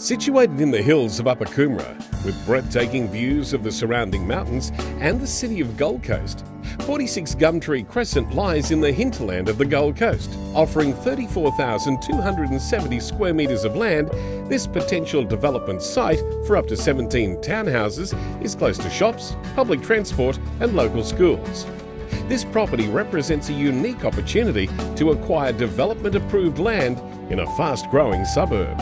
Situated in the hills of Upper Coomera, with breathtaking views of the surrounding mountains and the city of Gold Coast, 46 Gumtree Crescent lies in the hinterland of the Gold Coast. Offering 34,270 square metres of land, this potential development site for up to 17 townhouses is close to shops, public transport and local schools. This property represents a unique opportunity to acquire development approved land in a fast growing suburb.